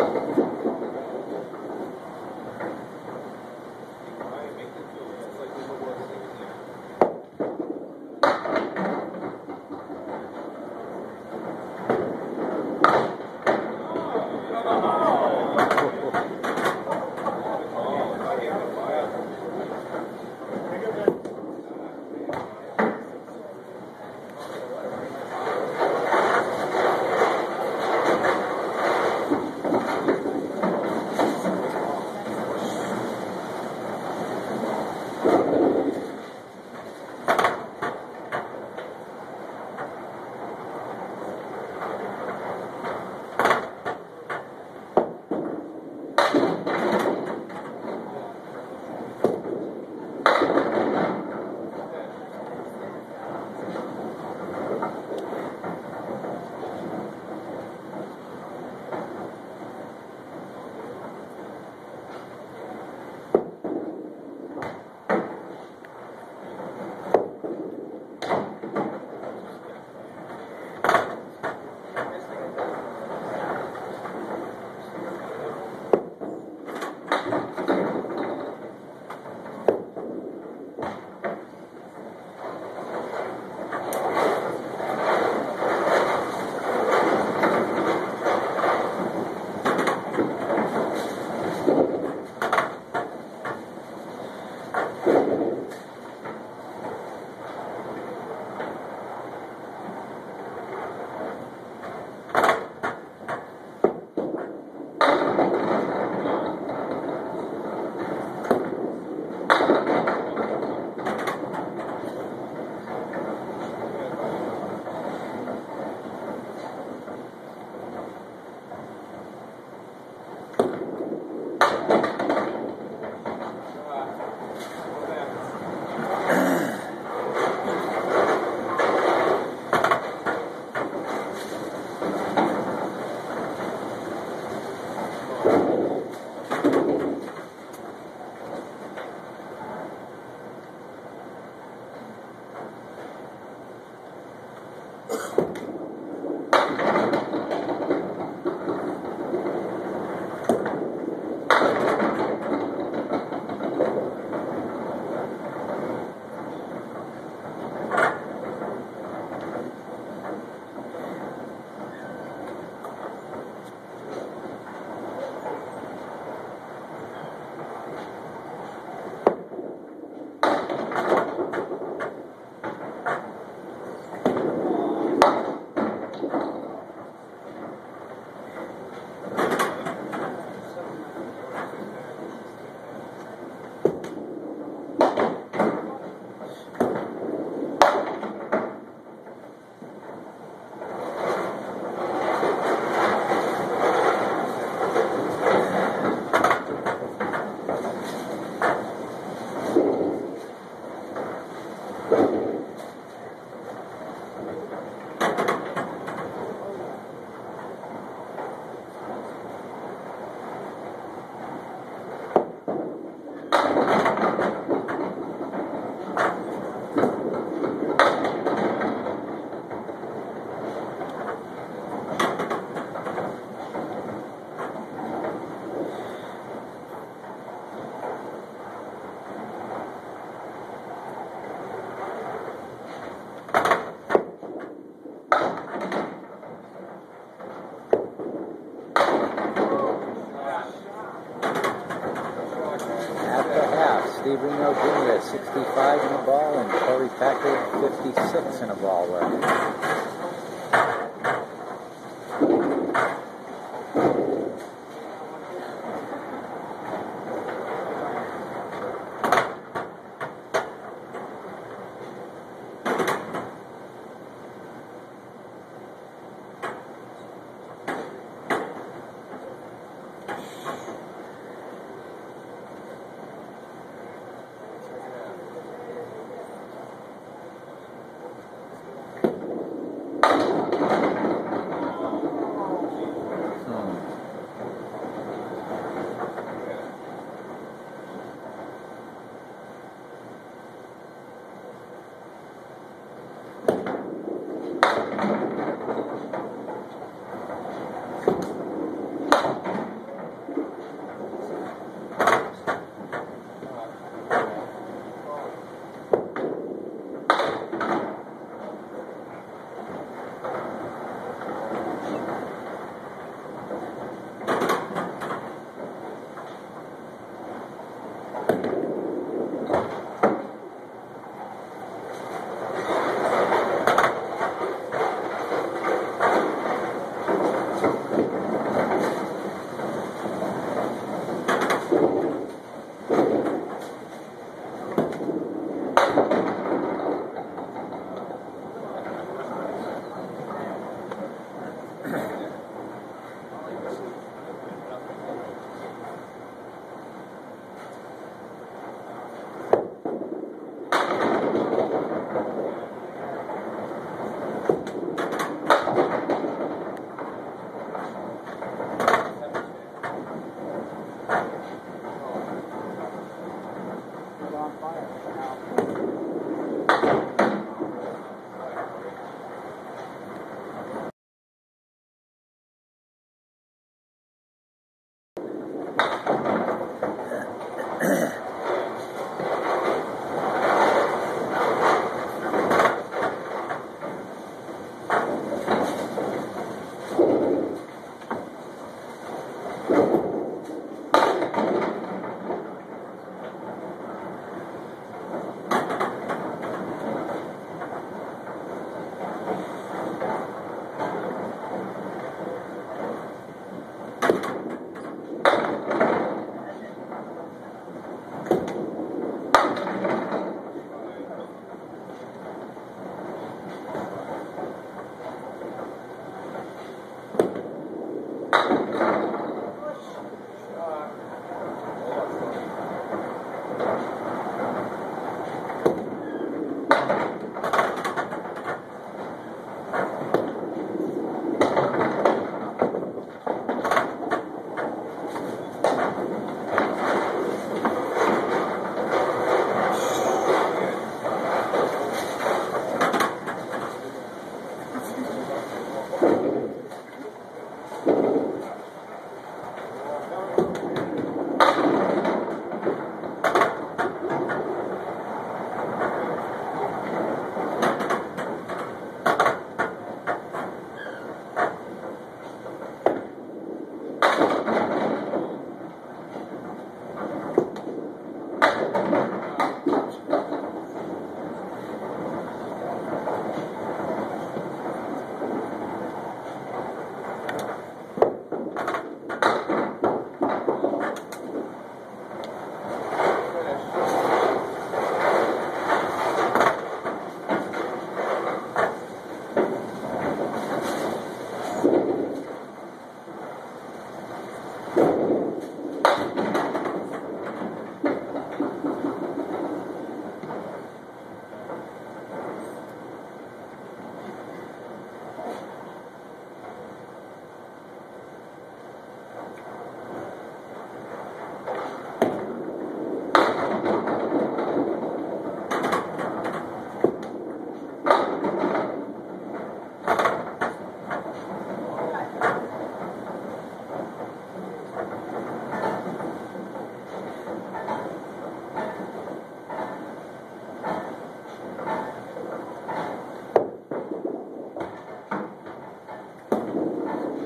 そう。56 in a ball record.